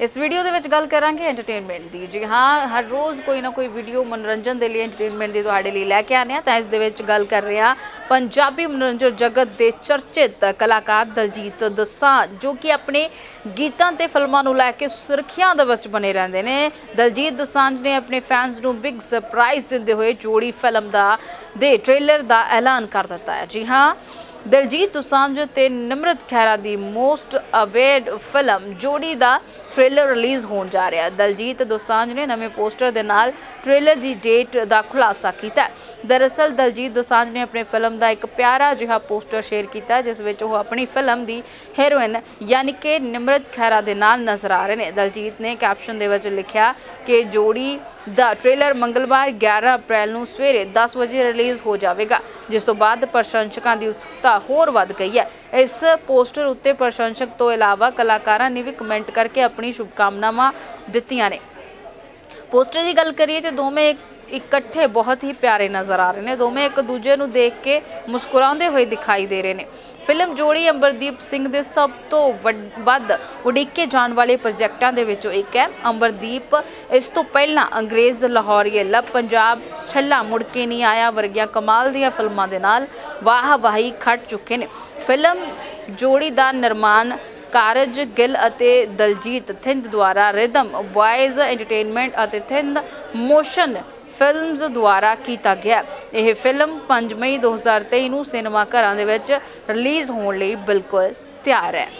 ਇਸ ਵੀਡੀਓ ਦੇ ਵਿੱਚ ਗੱਲ ਕਰਾਂਗੇ ਐਂਟਰਟੇਨਮੈਂਟ ਦੀ। ਜੀ ਹਾਂ, ਹਰ ਰੋਜ਼ ਕੋਈ ਨਾ ਕੋਈ ਵੀਡੀਓ ਮਨੋਰੰਜਨ ਦੇ ਲਈ ਐਂਟਰਟੇਨਮੈਂਟ ਦੀ ਤੁਹਾਡੇ ਲਈ ਲੈ ਕੇ ਆਨੇ ਆ ਤਾਂ ਇਸ ਦੇ ਵਿੱਚ ਗੱਲ ਕਰ ਰਿਹਾ ਪੰਜਾਬੀ ਮਨੋਰੰਜਨ ਜਗਤ ਦੇ ਚਰਚਿਤ ਕਲਾਕਾਰ ਦਲਜੀਤ ਦੋਸਾਂਝ ਜੋ ਕਿ ਆਪਣੇ ਗੀਤਾਂ ਤੇ ਫਿਲਮਾਂ ਨੂੰ ਲੈ ਕੇ ਸੁਰਖੀਆਂ ਦੇ ਵਿੱਚ ਬਣੇ ਰਹਿੰਦੇ ਨੇ। ਦਲਜੀਤ ਦੋਸਾਂਝ ਨੇ ਆਪਣੇ ਫੈਨਸ ਨੂੰ ਬਿਗ ਸਰਪ੍ਰਾਈਜ਼ ਦਿੰਦੇ ਹੋਏ ਜੋੜੀ ਫਿਲਮ ਦਾ, ਦੇ ਟ੍ਰੇਲਰ ਦਾ ਐਲਾਨ ਕਰ ਦਿੱਤਾ ਹੈ। ਜੀ ਹਾਂ ਦਿਲਜੀਤ ਦੋਸਾਂਝ ਤੇ ਨਿਮਰਤ ਖਹਿਰਾ ਦੀ ਮੋਸਟ ਅਵੇਡ ਫਿਲਮ ਜੋੜੀ ਦਾ ਟ੍ਰੇਲਰ ਰਿਲੀਜ਼ ਹੋਣ ਜਾ ਰਿਹਾ। ਹੈ ਦਲਜੀਤ ਦੋਸਾਂਝ ਨੇ ਨਵੇਂ ਪੋਸਟਰ ਦੇ ਨਾਲ ਟ੍ਰੇਲਰ ਦੀ ਡੇਟ ਦਾ ਖੁਲਾਸਾ ਕੀਤਾ। ਦਰਅਸਲ, ਦਲਜੀਤ ਦੋਸਾਂਝ ਨੇ ਆਪਣੀ ਫਿਲਮ ਦਾ ਇੱਕ ਪਿਆਰਾ ਜਿਹਾ ਪੋਸਟਰ ਸ਼ੇਅਰ ਕੀਤਾ, ਜਿਸ ਵਿੱਚ ਉਹ ਆਪਣੀ ਫਿਲਮ ਦੀ ਹੀਰੋਇਨ ਯਾਨੀ ਕਿ ਨਿਮਰਤ ਖਹਿਰਾ ਦੇ ਨਾਲ ਨਜ਼ਰ ਆ ਰਹੇ ਨੇ। ਦਲਜੀਤ ਨੇ ਕੈਪਸ਼ਨ ਦੇ ਵਿੱਚ ਲਿਖਿਆ ਕਿ ਜੋੜੀ ਦਾ ਟ੍ਰੇਲਰ ਮੰਗਲਵਾਰ 11 ਅਪ੍ਰੈਲ ਨੂੰ ਸਵੇਰੇ 10 ਵਜੇ ਰਿਲੀਜ਼ ਹੋ ਜਾਵੇਗਾ, ਜਿਸ ਤੋਂ ਬਾਅਦ ਪ੍ਰਸ਼ੰਸਕਾਂ ਦੀ ਉਤਸੁਕਤਾ ਹੋਰ ਵੱਧ ਗਈ ਹੈ। ਇਸ ਪੋਸਟਰ ਉੱਤੇ ਪ੍ਰਸ਼ੰਸਕ ਤੋਂ ਇਲਾਵਾ ਕਲਾਕਾਰਾਂ ਨੇ ਵੀ ਕਮੈਂਟ ਕਰਕੇ ਆਪਣੀ ਸ਼ੁਭਕਾਮਨਾਵਾਂ ਦਿੱਤੀਆਂ ਨੇ। ਪੋਸਟਰ ਦੀ ਗੱਲ ਕਰੀਏ ਤੇ ਦੋਵੇਂ ਇਕੱਠੇ ਬਹੁਤ ਹੀ ਪਿਆਰੇ ਨਜ਼ਰ ਆ ਰਹੇ ਨੇ। ਦੋਵੇਂ ਇੱਕ ਦੂਜੇ ਨੂੰ ਦੇਖ ਕੇ ਮੁਸਕਰਾਉਂਦੇ ਹੋਏ ਦਿਖਾਈ ਦੇ ਰਹੇ ਨੇ। ਫਿਲਮ ਜੋੜੀ ਅੰਬਰਦੀਪ ਸਿੰਘ ਦੇ ਸਭ ਤੋਂ ਵੱਡ- ਵੱਧ ਉਡੀਕੇ ਜਾਣ ਵਾਲੇ ਪ੍ਰੋਜੈਕਟਾਂ ਦੇ ਵਿੱਚੋਂ ਇੱਕ ਹੈ। ਅੰਬਰਦੀਪ, ਇਸ ਤੋਂ ਪਹਿਲਾਂ ਅੰਗਰੇਜ਼ ਲਾਹੌਰੀਏ ਲਵ ਪੰਜਾਬ, ਛੱਲਾ ਮੁੜ ਕੇ ਨਹੀਂ ਆਇਆ ਵਰਗੀਆਂ ਕਮਾਲ ਦੀਆਂ ਫਿਲਮਾਂ ਦੇ ਨਾਲ ਵਾਹ ਵਾਹੀ ਖੜ ਚੁੱਕੇ ਨੇ। ਫਿਲਮ ਜੋੜੀ ਦਾ ਨਿਰਮਾਣ ਕਾਰਜ ਗਿੱਲ ਅਤੇ ਦਲਜੀਤ ਥਿੰਦ ਦੁਆਰਾ ਰਿਦਮ ਬॉयਜ਼ ਐਂਟਰਟੇਨਮੈਂਟ ਅਤੇ ਥਿੰਦ ਮੋਸ਼ਨ ਫਿਲਮਜ਼ ਦੁਆਰਾ ਕੀਤਾ ਗਿਆ। ਇਹ ਫਿਲਮ 5 ਮਈ 2023 ਨੂੰ ਸਿਨੇਮਾ ਘਰਾਂ ਦੇ ਵਿੱਚ ਰਿਲੀਜ਼ ਹੋਣ ਲਈ ਬਿਲਕੁਲ ਤਿਆਰ ਹੈ।